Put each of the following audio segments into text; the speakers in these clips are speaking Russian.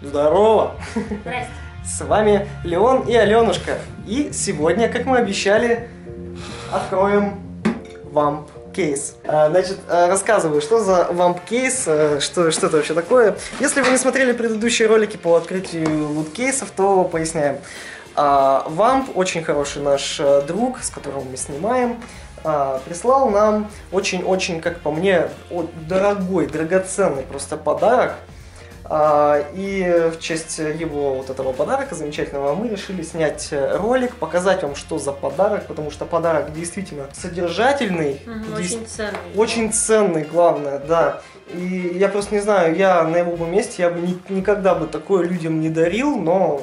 Здорово! Здрасте. С вами Леон и Аленушка. И сегодня, как мы обещали, откроем вамп кейс. Значит, а, рассказываю, что за вамп кейс, что, что это вообще такое. Если вы не смотрели предыдущие ролики по открытию лут кейсов, то поясняем. Вамп, очень хороший наш а, друг, с которым мы снимаем, а, прислал нам очень-очень, как по мне, дорогой, драгоценный просто подарок. А, И в честь его вот этого подарка замечательного мы решили снять э, ролик, показать вам, что за подарок, потому что подарок действительно содержательный, Мгм, дес- Очень ценный. очень ценный, главное, да. И я просто не знаю, я на его бы месте, я бы ни- никогда бы такое людям не дарил, но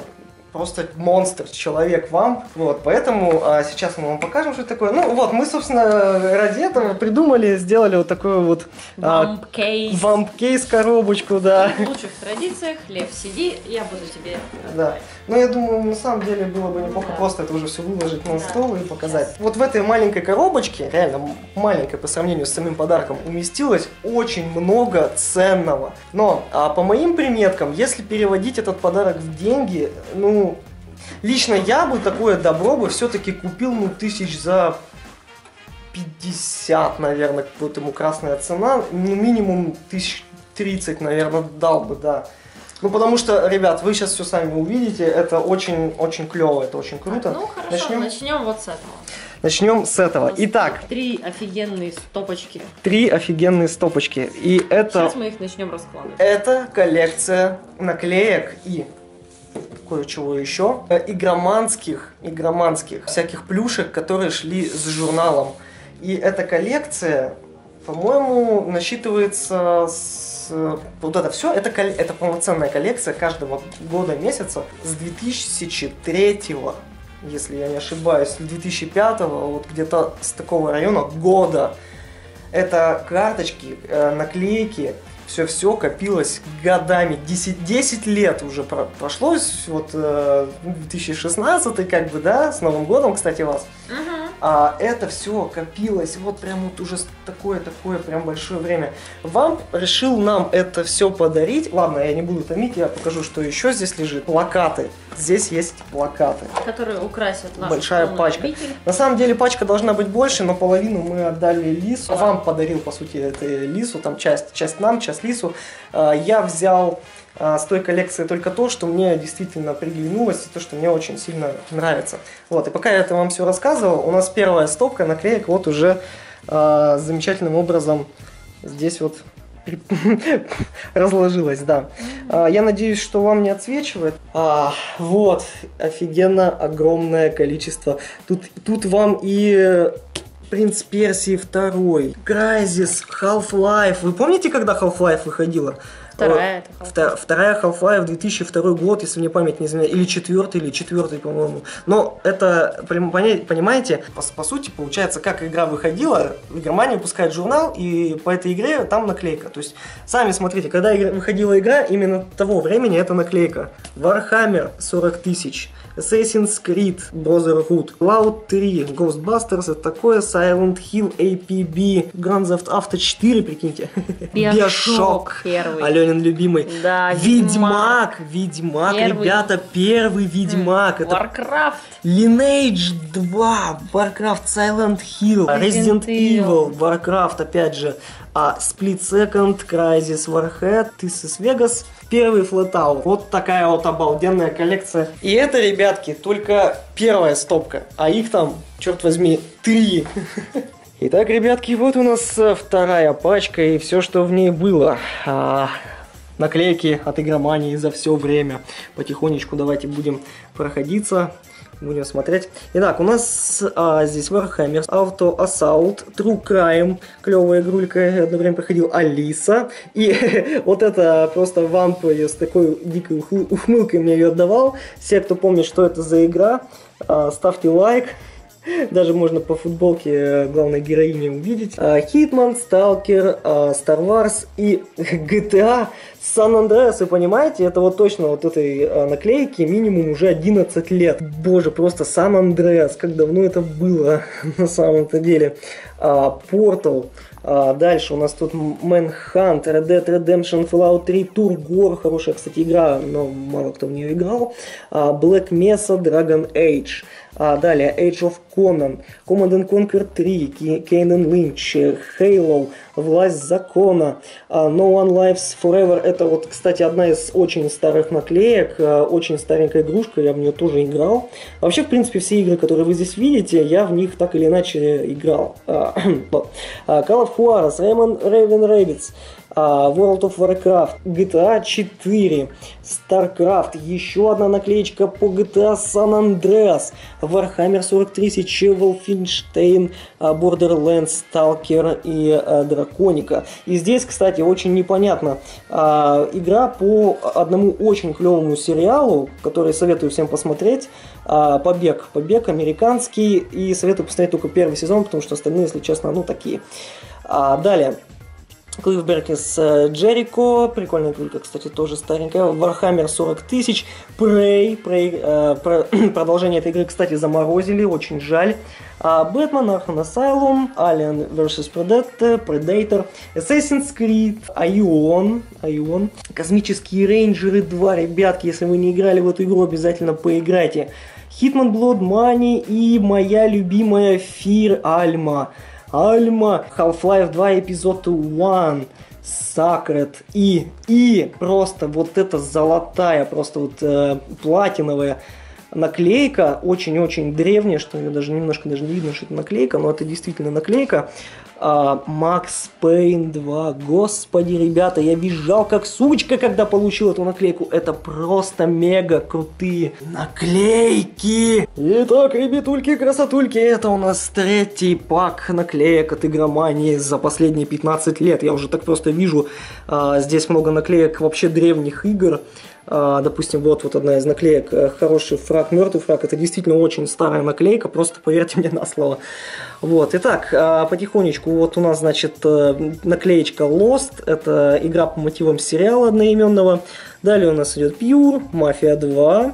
просто монстр, человек вам. Вот, поэтому а, сейчас мы вам покажем, что это такое. Ну вот, мы, собственно, ради этого придумали, сделали вот такую вот а, Вамп кейс. вамп-кейс коробочку, да. В лучших традициях, Лев, сиди, я буду тебе Да. Но я думаю, на самом деле было бы неплохо Да. просто это уже все выложить на стол и показать. Вот в этой маленькой коробочке, реально маленькой по сравнению с самим подарком, уместилось очень много ценного. Но а, по моим приметкам, если переводить этот подарок в деньги, ну, лично я бы такое добро бы все-таки купил, ну, тысяч за 50, наверное, вот ему красная цена, ну, минимум тысяч 30, наверное, дал бы, да. Ну, потому что, ребят, вы сейчас все сами увидите, это очень-очень клево, это очень круто. Ну хорошо, Начнем? начнем, вот с этого. Начнем с этого. Итак, Три офигенные стопочки. три офигенные стопочки. И это, Сейчас мы их начнем раскладывать. это коллекция наклеек и кое-чего еще. Э, Игроманских, игроманских всяких плюшек, которые шли с журналом. И эта коллекция, по-моему, насчитывается с... Вот это все, это, это полноценная коллекция каждого года месяца с 2003 если я не ошибаюсь, с 2005 вот где-то с такого района года. Это карточки, э, наклейки, все-все копилось годами, 10, 10 лет уже про- прошло, вот э, 2016 как бы, да, с Новым годом, кстати, вас. Мгм. А это все копилось вот прям вот уже такое-такое прям большое время. Вам решил нам это все подарить. Ладно, я не буду томить, я покажу, что еще здесь лежит. Плакаты. Здесь есть плакаты. Которые украсят наш Большая полный пачка. обитель. На самом деле пачка должна быть больше, но половину мы отдали Лису. Вам подарил, по сути, это Лису, там часть, часть нам, часть Лису. А, Я взял с той коллекции только то, что мне действительно приглянулось, и то, что мне очень сильно нравится. Вот, и пока я это вам все рассказывал, у нас первая стопка наклеек вот уже а, замечательным образом здесь вот разложилась, да. А, Я надеюсь, что вам не отсвечивает. А, вот, офигенно огромное количество. Тут, тут вам и э, Принц Персии второй, Crysis, Half-Life. Вы помните, когда Half-Life выходила? Вторая это Вта- Вторая Half-Life 2002 год, если мне память не изменяет, или четвертый, или четвертый, по-моему. Но это, понимаете, по, по сути, получается, как игра выходила, в Германии выпускает журнал, и по этой игре там наклейка. То есть, сами смотрите, когда выходила игра, именно того времени это наклейка. Warhammer 40 тысяч. Assassin's Creed, Brotherhood, Cloud 3, Ghostbusters, это такое, Silent Hill, APB, Grand Theft Auto 4, прикиньте. Биошок первый. Аленин любимый. Да, Ведьмак, Ведьмак, Первый. ребята, первый Ведьмак. Это Warcraft. Lineage 2, Warcraft, Silent Hill, Resident Resident Evil, Warcraft, опять же, а Split Second, Crysis, Warhead, This is Vegas, первый Flatout. Вот такая вот обалденная коллекция. И это, ребятки, только первая стопка, а их там, черт возьми, три. Итак, ребятки, вот у нас э, вторая пачка и все, что в ней было. А, наклейки от игромании за все время. Потихонечку давайте будем проходиться. Будем смотреть. Итак, у нас а, здесь Warhammer, Auto Assault, True Crime, клевая игрулька, одно время проходил Алиса. И вот это просто вамп ее с такой дикой ухмы- ухмылкой мне ее отдавал. Все, кто помнит, что это за игра, а, ставьте лайк. Даже можно по футболке э, главной героини увидеть. А, Hitman, Stalker, а, Star Wars и GTA San Andreas, вы понимаете, это вот точно вот этой а, наклейки минимум уже 11 лет. Боже, просто San Andreas, как давно это было на самом-то деле. Portal, А, дальше у нас тут Manhunt, Red Dead Redemption, Fallout 3, Turgor, хорошая, кстати, игра, но мало кто в нее играл. А, Black Mesa, Dragon Age. А, далее Age of Conan, Command Conquer 3, Кейнен Линч, Halo, Власть Закона, а, No One Lives Forever. Это вот, кстати, одна из очень старых наклеек, а, очень старенькая игрушка, я в нее тоже играл. Вообще, в принципе, все игры, которые вы здесь видите, я в них так или иначе играл. А, Call of Juarez, Raven Rabbids, World of Warcraft, GTA 4, StarCraft, еще одна наклеечка по GTA San Andreas, Warhammer 40 тысяч, Wolfenstein, а, Borderlands, Stalker и а, Драконика. И здесь, кстати, очень непонятно. Игра по одному очень клевому сериалу, который советую всем посмотреть. Побег. Побег американский. И советую посмотреть только первый сезон, потому что остальные, если честно, ну такие. Далее. Клифф Беркис Джерико, прикольная игрулька, кстати, тоже старенькая. Warhammer 40 тысяч, Prey, Prey э, про, продолжение этой игры, кстати, заморозили, очень жаль. Бэтмен, Arkham Asylum, Alien vs. Predator, Predator, Assassin's Creed, Ion, Ion, Космические рейнджеры 2, ребятки, если вы не играли в эту игру, обязательно поиграйте. Hitman Blood Money и моя любимая Фир Альма. Альма, Half-Life 2, эпизод 1, Sacred и, и просто вот эта золотая, просто вот э, платиновая наклейка, очень-очень древняя, что ее даже немножко даже не видно, что это наклейка, но это действительно наклейка. Макс Пейн 2. Господи, ребята, я визжал как сучка, когда получил эту наклейку. Это просто мега крутые наклейки. Итак, ребятульки, красотульки, это у нас третий пак наклеек от игромании за последние 15 лет. Я уже так просто вижу, а, здесь много наклеек вообще древних игр. А, допустим, вот, вот одна из наклеек э, «Хороший фраг, мертвый фраг». Это действительно очень старая наклейка, просто поверьте мне на слово. Вот, итак, а, потихонечку вот у нас, значит, э, наклеечка Lost. Это игра по мотивам сериала одноименного. Далее у нас идет Pure, Mafia 2, а,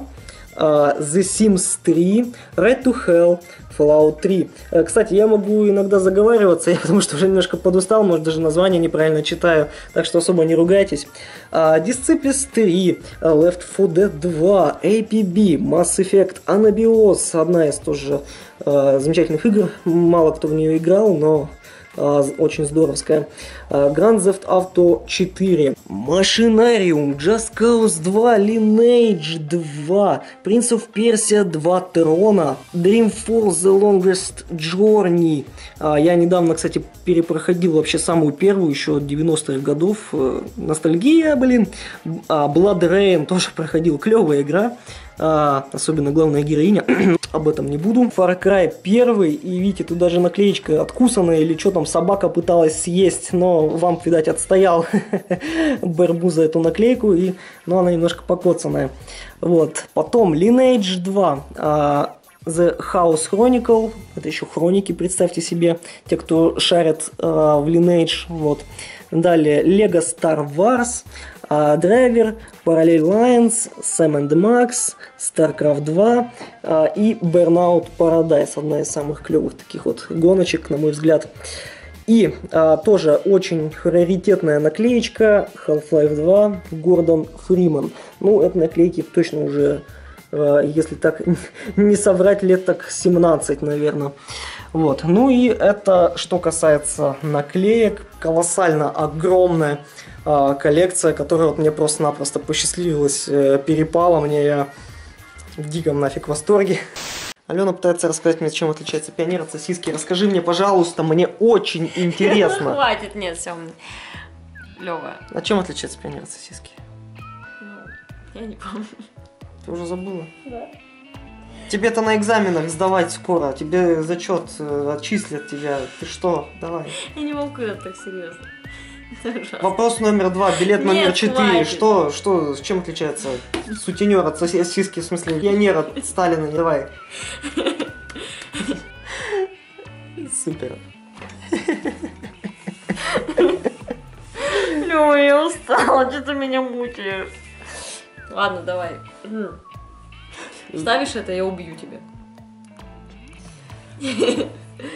The Sims 3, Red to Hell, Fallout 3. Э, кстати, я могу иногда заговариваться, я потому что уже немножко подустал, может даже название неправильно читаю, так что особо не ругайтесь. Disciples 3, Left 4 Dead 2, APB, Mass Effect, Anabios, одна из тоже э, замечательных игр, мало кто в нее играл, но а, очень здоровская. А, Grand Theft Auto 4, Машинариум, Just Cause 2, Lineage 2, Prince of Persia 2 Трона, Dreamfall The Longest Journey. А, я недавно, кстати, перепроходил вообще самую первую, еще 90-х годов. Э, ностальгия, блин. Blood Rain тоже проходил, клевая игра а, особенно главная героиня, об этом не буду. Far Cry 1, и видите, тут даже наклеечка откусанная, или что там, собака пыталась съесть, но вам, видать, отстоял Бербу за эту наклейку, и, ну, она немножко покоцанная. Вот, потом Lineage 2, а, The House Chronicle, это еще хроники, представьте себе, те, кто шарят э, в Lineage, вот. Далее Lego Star Wars, а Драйвер, Parallel Lines, Sam and Max, StarCraft 2 а, и Burnout Paradise, одна из самых клевых таких вот гоночек, на мой взгляд. И а, тоже очень раритетная наклеечка Half-Life 2 Гордон Фриман. Ну, это наклейки точно уже, а, если так не соврать, лет так 17, наверное. Вот. Ну и это что касается наклеек, колоссально огромная а, коллекция, которая вот мне просто-напросто посчастливилась, э, перепала мне, я в диком нафиг восторге. Алена пытается рассказать мне, чем отличается пионер от сосиски. Расскажи мне, пожалуйста, мне очень интересно. Хватит, нет, все. Лёва. А чем отличается пионер от сосиски? Ну, я не помню. Ты уже забыла? Да. Тебе-то на экзаменах сдавать скоро, тебе зачет э, отчислят тебя. Ты что? Давай. Я не могу это так серьезно. Вопрос номер два, билет номер Нет, четыре. хватит. Что, что, с чем отличается сутенер от сосиски, в смысле, пионер от Сталина? Давай. Супер. Лёва, я устала, что ты меня мучаешь. Ладно, давай. Ставишь это, я убью тебя.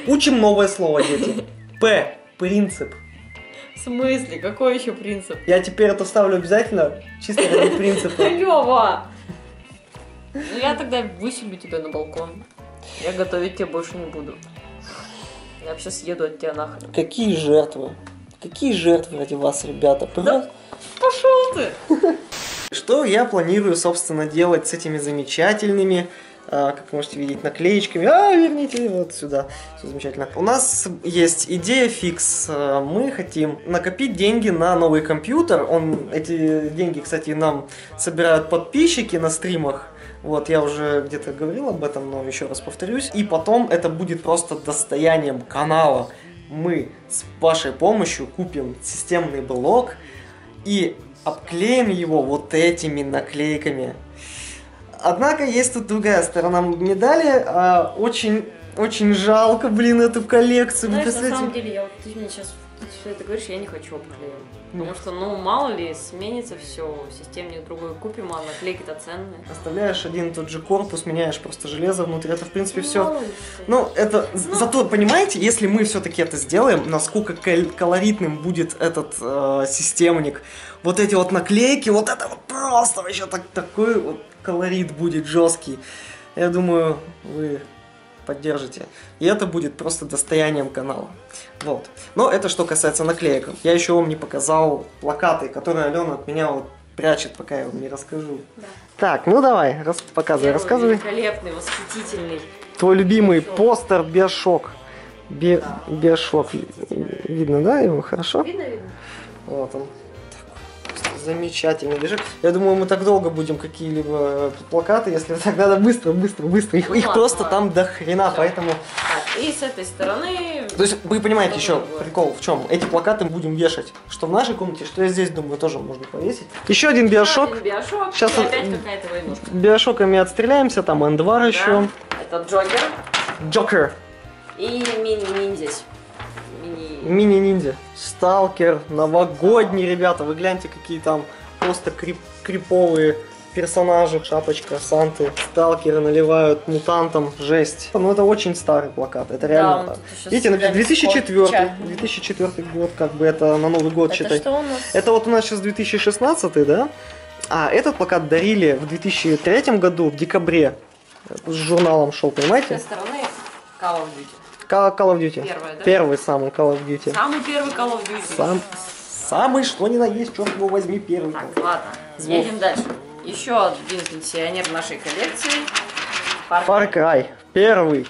Учим новое слово, дети. П. принцип. В смысле? Какой еще принцип? Я теперь это вставлю обязательно, чисто ради принципа. Лева! Ну я тогда выселю тебя на балкон. Я готовить тебе больше не буду. Я вообще съеду от тебя нахрен. Какие жертвы? Какие жертвы ради вас, ребята? Просто- Пошел ты! Что я планирую, собственно, делать с этими замечательными, а, как можете видеть, наклеечками. А, верните вот сюда. Все замечательно. У нас есть идея фикс. А, Мы хотим накопить деньги на новый компьютер. Он, эти деньги, кстати, нам собирают подписчики на стримах. Вот, я уже где-то говорил об этом, но еще раз повторюсь. И потом это будет просто достоянием канала. Мы с вашей помощью купим системный блок и обклеим его вот этими наклейками. Однако есть тут другая сторона медали. а, очень, очень жалко, блин, эту коллекцию. Знаешь, на представляете? самом деле, я вот ты мне сейчас все это говоришь, я не хочу обклеивать. Ну. Потому что, ну, мало ли, сменится все, системник другой купим, а наклейки-то ценные. Оставляешь один и тот же корпус, меняешь просто железо внутри. Это, в принципе, все. мало ли что. Ну, это зато, понимаете, если мы все-таки это сделаем, насколько кол- колоритным будет этот э, системник, вот эти вот наклейки, вот это вот просто вообще так, такой вот колорит будет жесткий. Я думаю, вы поддержите. И это будет просто достоянием канала. Вот. Но это что касается наклеек. Я еще вам не показал плакаты, которые Алена от меня вот прячет, пока я вам не расскажу. Да. Так, ну давай, рас- показывай, Первый рассказывай. Великолепный, восхитительный. Твой любимый Биошок. постер Биошок. Би- Да. Биошок. Видно, да, его хорошо? Видно, видно? Вот он. Замечательный движок. Я думаю, мы так долго будем какие-либо э, плакаты, если так надо быстро, быстро, быстро. Их, Ну их ладно, просто ладно. там до хрена, Всё. поэтому... Так, и с этой стороны... То есть вы понимаете Что еще другое? прикол в чем? Эти плакаты мы будем вешать. Что в нашей комнате, что я здесь, думаю, тоже можно повесить. Еще один Биошок. Один биошок, Сейчас и опять какая-то войнушка. Биошоками отстреляемся, там Эндвар еще. Да, Это Джокер Джокер. и мини-ниндзясь. Мини... Мини-ниндзя. Сталкер, новогодний, ребята. Вы гляньте, какие там просто крип- криповые персонажи. Шапочка, Санты. Сталкеры наливают мутантам. Жесть. Ну, это очень старый плакат. Это Да, реально... ещё Видите, написано с 2004. скотча. 2004 год, как бы это на Новый год Это считай. что у нас? Это вот у нас сейчас 2016, да? А этот плакат дарили в 2003 году, в декабре. С журналом шел, С понимаете? стороны Call of Duty. Call of Duty. Первая, да? Первый самый Call of Duty. Самый первый Call of Duty. Сам, самый что ни на есть, черт его возьми, первый. Так, ладно, Звук. едем дальше. Еще один пенсионер нашей коллекции. Far Far Cry. Первый.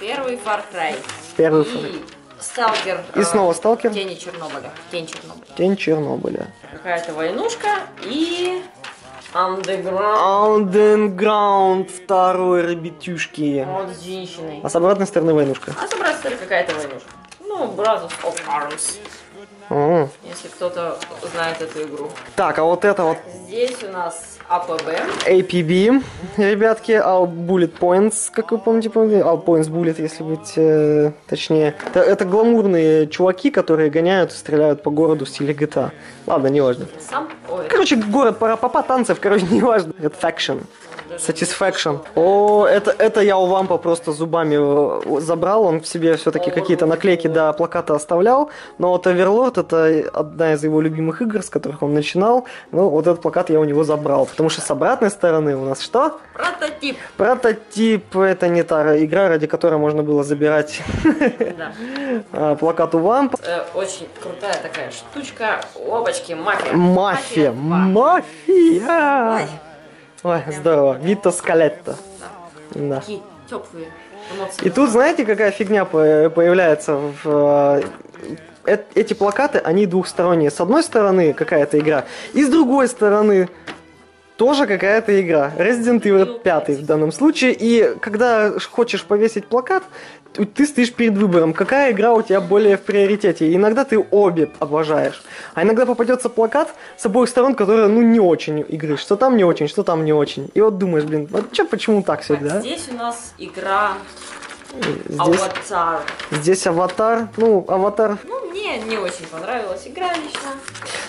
Первый Far Cry. Первый Far Сталкер. И э, снова Сталкер. Тени Чернобыля. Тень Чернобыля. Тень Чернобыля. Какая-то войнушка и Underground. Underground второй, ребятюшки. Вот с женщиной. А с обратной стороны войнушка. А с обратной стороны какая-то войнушка. Ну, Brothers of Arms. М. Если кто-то знает эту игру. Так, а вот это вот Здесь у нас АПБ. APB, ребятки, All Bullet Points, как вы помните, помните? All Points Bullet, если быть э, точнее. Это, это гламурные чуваки, которые гоняют и стреляют по городу в стиле GTA. Ладно, не важно. Сам. Ой, Короче, город пара-папа танцев, короче, не важно. Это Faction. Satisfaction. О, это, это я у вампа просто зубами э, забрал. Он в себе все-таки какие-то наклейки до плаката оставлял. Но вот Overlord это одна из его любимых игр, с которых он начинал. Ну, вот этот плакат я у него забрал. Потому что с обратной стороны у нас что? Прототип. Прототип. Это не та игра, ради которой можно было забирать Да. а, плакат у вампа. Э, очень крутая такая штучка. Опачки, мафия. Мафия. Мафия. Ой, здорово. Вито Скалетто. Да. Такие теплые эмоции. И тут знаете, какая фигня по- появляется в э- эти плакаты, они двухсторонние. С одной стороны какая-то игра, и с другой стороны тоже какая-то игра. Resident Evil 5 в данном случае. И когда хочешь повесить плакат, ты стоишь перед выбором, какая игра у тебя более в приоритете. И иногда ты обе обожаешь. А иногда попадется плакат с обоих сторон, которые, ну, не очень игры. Что там не очень, что там не очень. И вот думаешь, блин, вот чё, почему так всегда? Здесь у нас игра Здесь... Аватар. Здесь аватар, ну, аватар. Ну, мне не очень понравилась игра лично.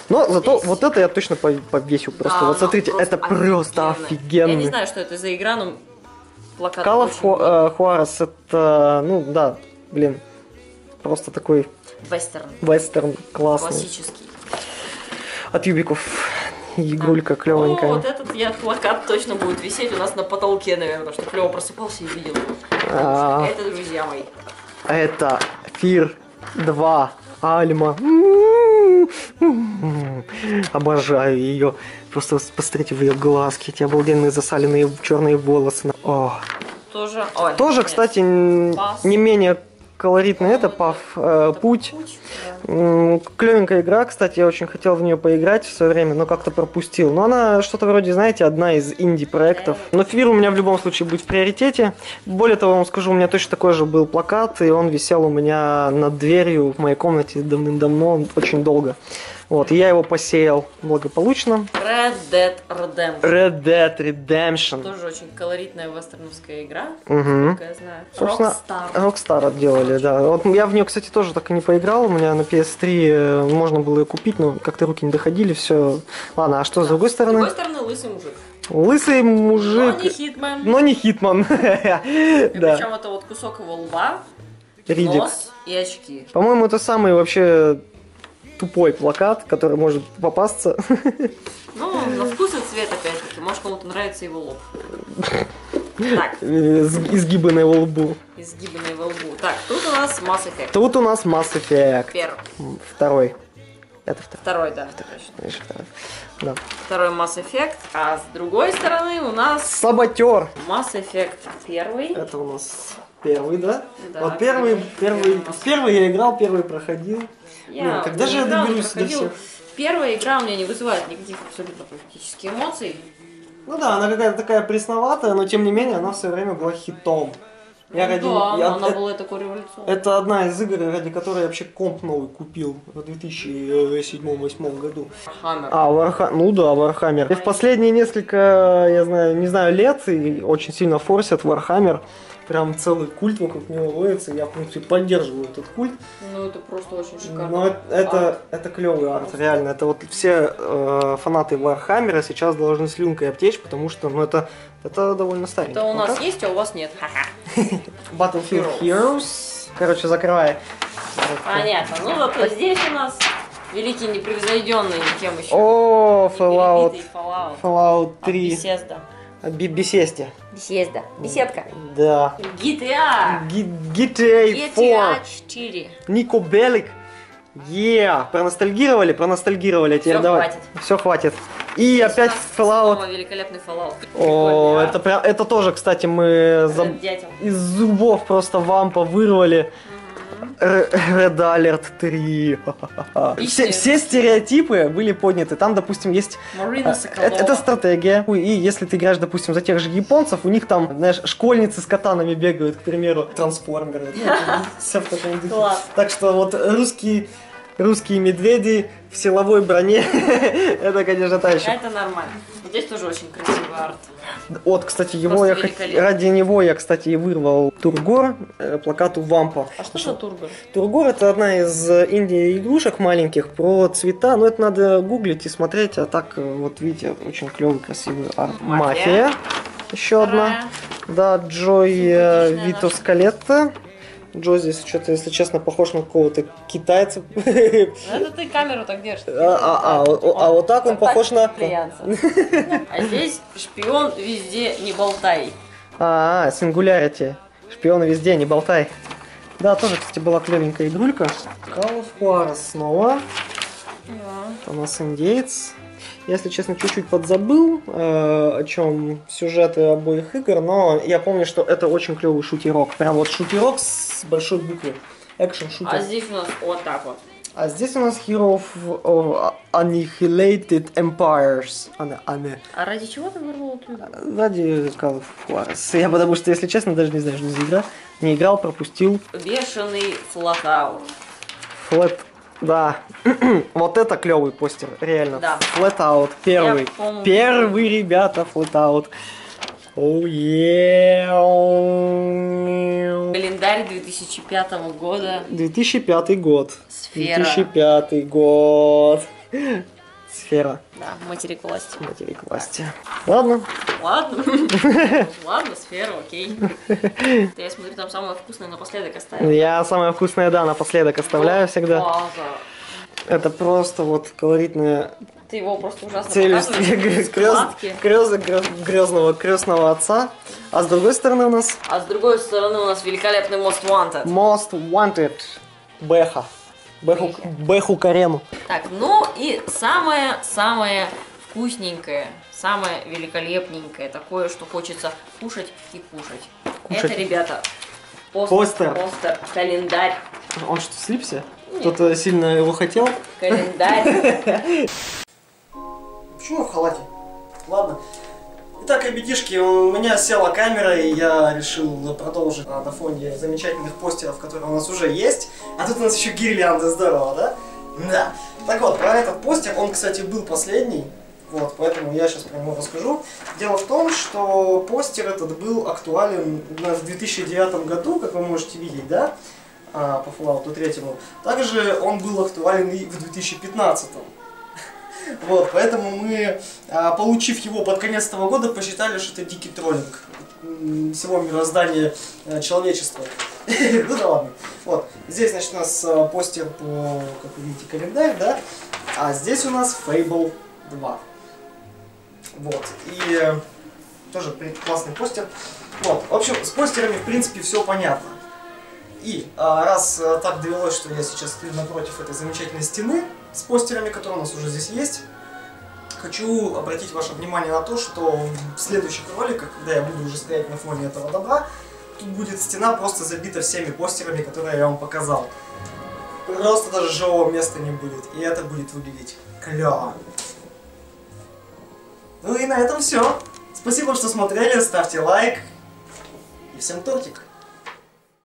Но зато Здесь. вот это я точно по- повесил просто. Да, вот она смотрите, это просто офигенная. Я не офигенно. знаю, что это за игра, но плакат Call of очень Ху- милый. э, это, ну да, блин, просто такой Вестерн. Вестерн классный. Классический. От Юбиков. Игрулька О, клевенькая. вот этот я плакат точно будет висеть у нас на потолке, наверное, потому что Клево просыпался и видел. А, Это, друзья мои. это Фир 2 Альма. Обожаю ее. Просто посмотрите в ее глазки, эти обалденные засаленные черные волосы. О. Тоже. Ой, Тоже, кстати, не менее колоритный это Пав э, Путь. Клевенькая игра, кстати, я очень хотел в нее поиграть в свое время, но как-то пропустил. Но она что-то вроде, знаете, одна из инди-проектов. Но Фир у меня в любом случае будет в приоритете. Более того, вам скажу, у меня точно такой же был плакат, и он висел у меня над дверью в моей комнате давным-давно, очень долго. Вот, я его посеял благополучно. Red Dead Redemption. Red Dead Redemption. Тоже очень колоритная вестерновская игра, Угу. я знаю. Собственно, Rockstar. Rockstar отделали, да. Вот я в нее, кстати, тоже так и не поиграл. У меня на PS3 э, можно было ее купить, но как-то руки не доходили, все. Ладно, а что с другой С другой стороны? стороны, лысый мужик. Лысый Но мужик, не Хитман. но не Хитман. И Да, Причем это вот кусок его лба, Ридик. нос и очки. По-моему, это самый вообще тупой плакат, который может попасться. Ну, на вкус и цвет, опять-таки. Может, кому-то нравится его лоб. Так, изгибы на его лбу. изгибы на его лбу. Так, тут у нас Mass Effect. Тут у нас Mass Effect. Первый. Второй. Это второй. Второй, да. Видишь, второй. Да. Второй Mass Effect. А с другой стороны у нас Саботер. Mass Effect первый. Это у нас первый, да? Да, вот первый, первый. первый, первый я играл, первый проходил. Я Блин, когда же я доберусь до всех? Первая игра у меня не вызывает никаких абсолютно практически эмоций. Ну да, она какая-то такая пресноватая, но тем не менее она в свое время была хитом. Я ради- да, я- она это, была такой революционной. это одна из игр, ради которой я вообще комп новый купил в 2007-2008 году. Hammer. А, Варха... ну да, Вархаммер. И в последние несколько, я знаю, не знаю, лет и очень сильно форсят Вархаммер. Прям целый культ вокруг него ловится. Я, в принципе, поддерживаю этот культ. Ну, это просто очень шикарно. Но это, это, это клевый арт, реально. Это вот все э, фанаты Warhammer а сейчас должны слюнкой обтечь, потому что, ну, это, это довольно старенький. Это у нас плакат. есть, а у вас нет. Battlefield Heroes. Короче, закрывай. Понятно. Ну, зато здесь у нас великий непревзойденный никем еще. О, Fallout. Fallout. Fallout От 3. Bethesda. Бесесте. Bethesda. Беседка. Да. GTA. GTA 4. GTA 4. Нико Белик. Yeah. Проностальгировали, проностальгировали. Теперь Всё, давай. хватит. Все, хватит. И Здесь опять Fallout. снова великолепный Fallout. О, это прям, это тоже, кстати, мы за- из зубов просто вампа вырвали. Р- Red Alert 3. Все, все стереотипы были подняты. Там, допустим, есть... Соколова. Это, это стратегия. И если ты играешь, допустим, за тех же японцев, у них там, знаешь, школьницы с катанами бегают, к примеру, трансформеры. Ну, всё в таком духе. Так что вот русские, русские медведи в силовой броне, это, конечно, та еще. Это нормально. Здесь тоже очень красивый арт. Вот, кстати, его я ради него я, кстати, и вырвал Тургор, э, плакату Вампа. А что за турбо? Тургор это одна из э, инди-игрушек маленьких про цвета, но это надо гуглить и смотреть, а так, э, вот видите, очень клевый, красивый арт. Мафия. Мафия. Еще одна. Да, Джой э, Симпатичная Джо здесь что-то, если честно, похож на какого-то китайца. Это ты камеру так держишь. А, а, а, а вот так он похож на-. А здесь шпион везде не болтай. А, Singularity. Шпионы везде, не болтай. Да, тоже, кстати, была клевенькая игрулька. Of Juarez снова. У нас индеец. Если честно, чуть-чуть подзабыл, э, о чем сюжеты обоих игр, но я помню, что это очень клевый шутерок. Прям вот шутерок с большой буквы. Экшен шутер. А здесь у нас вот так вот. А здесь у нас Hero of, of Annihilated Empires. Ане- ане. А ради чего ты вырвал эту игру? Ради Call of Juarez. Я потому что, если честно, даже не знаю, что за игра. Не играл, пропустил. Бешеный флатаут. Flat... Да. вот это клевый постер, реально. Да. Flat Out. Первый. Я. Первый, ребята, Flat Out. Оу, yeah. Календарь 2005 года. 2005 год. Сфера. 2005 год. Сфера. Да, материк власти. Материк власти. Ладно, Ладно. Ладно, сфера, окей. Я смотрю, там самое вкусное напоследок оставил. Я самое вкусное, да, напоследок оставляю всегда. Это просто вот колоритная Ты его просто ужасно челюсть грезного крестного отца. А с другой стороны у нас А с другой стороны у нас великолепный Most Wanted. Most Wanted Беха. Беху, Бехи. Беху Карену. Так, ну и самое-самое вкусненькое, самое великолепненькое, такое, что хочется кушать и кушать. Кушать. Это, ребята, пост- Постер. постер, календарь, Он что, слипся? Кто-то сильно его хотел? календарь. Почему я в халате? Ладно. Итак, ребятишки, у меня села камера, и я решил продолжить а, на фоне замечательных постеров, которые у нас уже есть. А тут у нас еще гирлянда, здорово, да? Да. Так вот, про этот постер, он, кстати, был последний. Вот, поэтому я сейчас про него расскажу. Дело в том, что постер этот был актуален в 2009 году, как вы можете видеть, да? А, по Fallout 3. Также он был актуален и в 2015. Вот, поэтому мы, а, получив его под конец этого года, посчитали, что это дикий троллинг всего мироздания э, человечества. Ну да ладно. Вот, здесь, значит, у нас э, постер по, как вы видите, календарь, да? А здесь у нас Fable 2. Вот, и э, тоже классный постер. Вот, в общем, с постерами, в принципе, все понятно. И а, раз так довелось, что я сейчас стою напротив этой замечательной стены с постерами, которые у нас уже здесь есть, хочу обратить ваше внимание на то, что в следующих роликах, когда я буду уже стоять на фоне этого добра, тут будет стена просто забита всеми постерами, которые я вам показал. Просто даже живого места не будет, и это будет выглядеть клево. Ну и на этом все. Спасибо, что смотрели, ставьте лайк. И всем тортик.